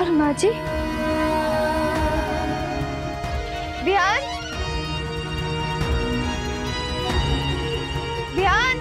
और माँ जी। बिहान। बिहान।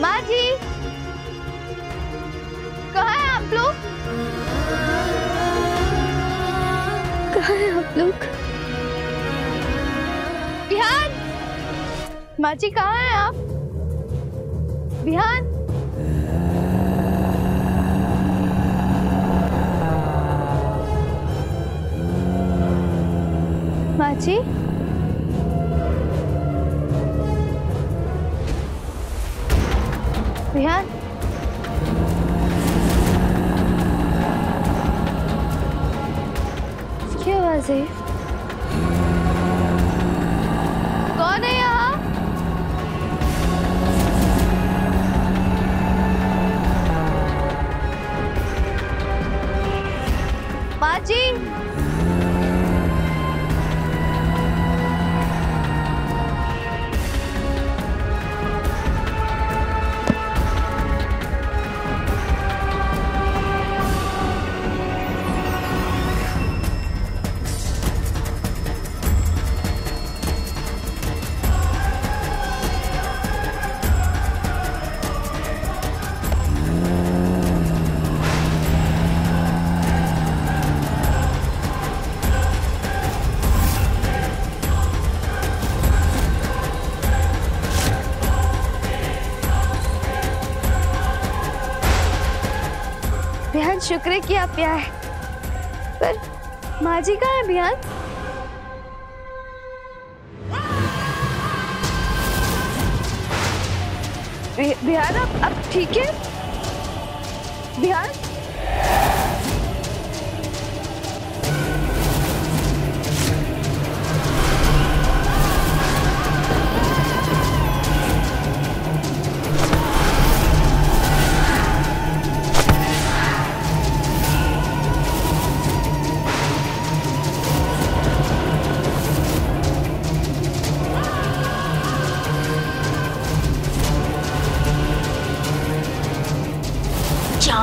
माँ जी। कहाँ है आप लोग? कहाँ है आप लोग? बिहान। माँ जी, कहाँ हैं आप? बिहान। बिहान क्या आवाज़ है बिहान शुक्र है कि आप यहाँ है पर माँ जी कहाँ है बिहान बिहार आप आप ठीक है बिहान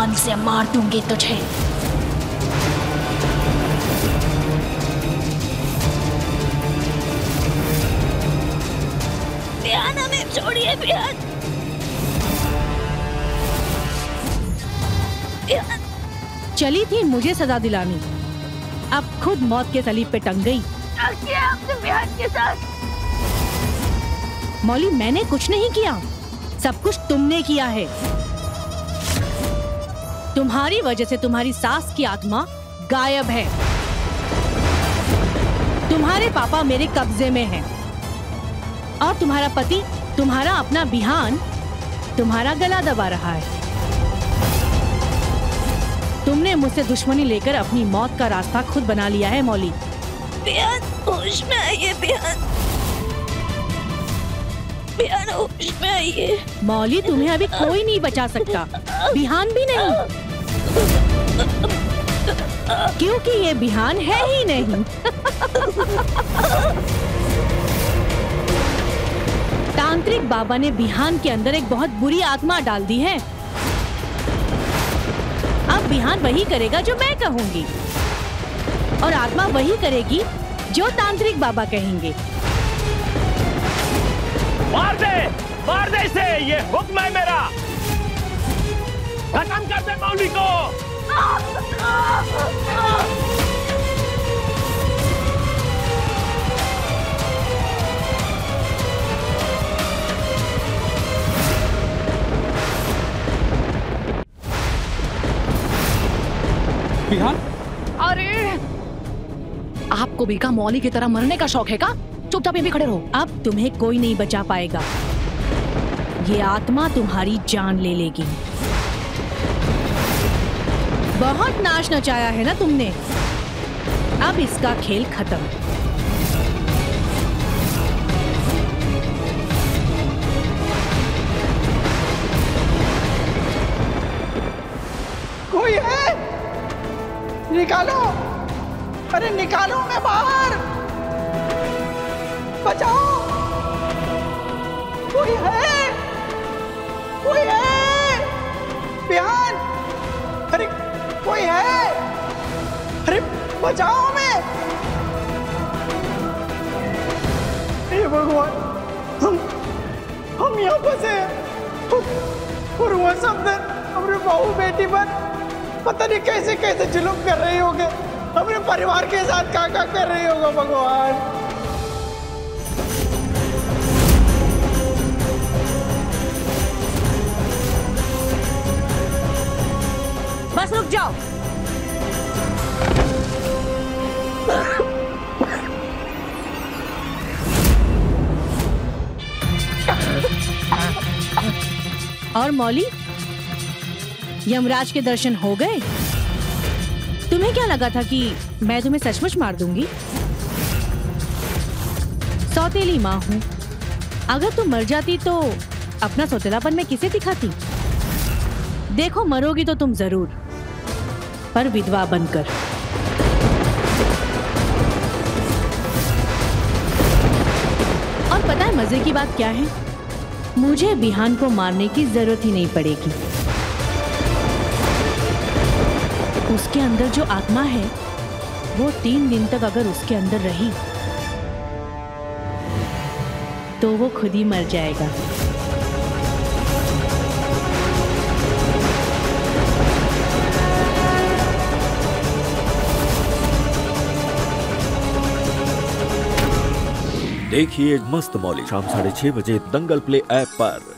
जान से मार दूँगी तुझे। बिहान हमें छोड़िए बिहान। चली थी मुझे सजा दिलानी। अब खुद मौत के सलीब पे टंग गई। के साथ। मौली मैंने कुछ नहीं किया। सब कुछ तुमने किया है। तुम्हारी वजह से तुम्हारी सास की आत्मा गायब है। तुम्हारे पापा मेरे कब्जे में हैं। और तुम्हारा पति तुम्हारा अपना बिहान तुम्हारा गला दबा रहा है। तुमने मुझसे दुश्मनी लेकर अपनी मौत का रास्ता खुद बना लिया है मौली। बिहान होश में आइए बिहान। बिहान होश में आइए। मौली तुम्हें अभी कोई नहीं बचा सकता। बिहान भी नहीं। क्योंकि ये बिहान है ही नहीं। तांत्रिक बाबा ने बिहान के अंदर एक बहुत बुरी आत्मा डाल दी है। अब बिहान वही करेगा जो मैं कहूँगी। और आत्मा वही करेगी जो तांत्रिक बाबा कहेंगे। मार दे! मार दे इसे! ये हुक्म है मेरा! खत्म कर दे मौली को बिहान? अरे! आपको भी का मौली की तरह मरने का शौक है का? चुपचाप यहीं खड़े रहो। अब तुम्हें कोई नहीं बचा पाएगा। ये आत्मा तुम्हारी जान ले लेगी। बहुत नाच नचाया है ना तुमने? अब इसका खेल खत्म। कोई है? निकालो। अरे निकालो मैं बाहर। बचाओ। कोई है? कोई है? बिहान अरे, बचाओ मैं हे भगवान, हम हम यहाँ फंसे और वह सब दिन अपने बहू बेटी पर पता नहीं कैसे कैसे जुलुम कर रही होगे। अपने परिवार के साथ क्या क्या कर रही होगा भगवान? बस रुक जाओ। और मौली, यमराज के दर्शन हो गए? तुम्हें क्या लगा था कि मैं तुम्हें सचमुच मार दूँगी? सौतेली माँ हूँ। अगर तुम मर जाती तो अपना सौतेलापन मैं किसे दिखाती? देखो, मरोगी तो तुम ज़रूर, पर विधवा बनकर। मज़े की बात क्या है? मुझे बिहान को मारने की ज़रूरत ही नहीं पड़ेगी। उसके अंदर जो आत्मा है, वो तीन दिन तक अगर उसके अंदर रही तो वो खुद ही मर जाएगा। देखिए मस्त मौली। शाम साढ़े छह बजे दंगल प्ले ऐप पर।